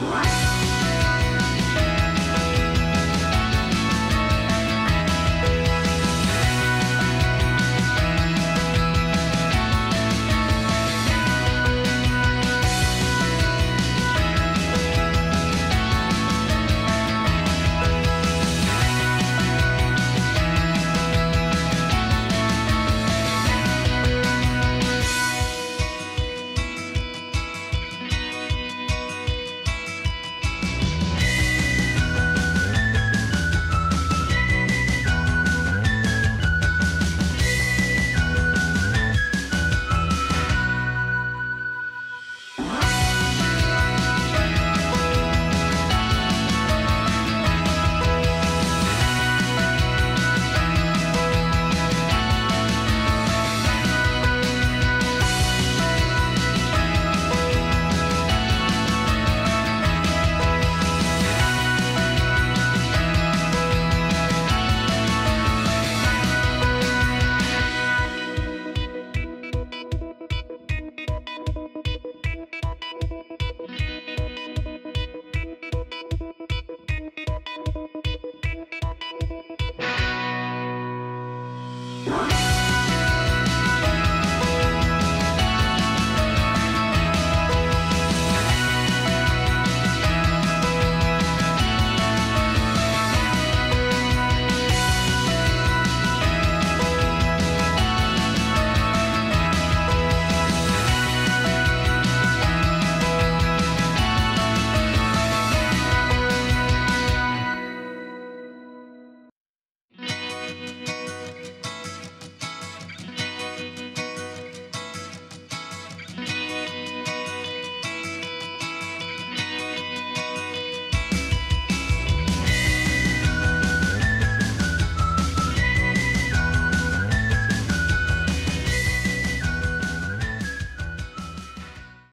Bye.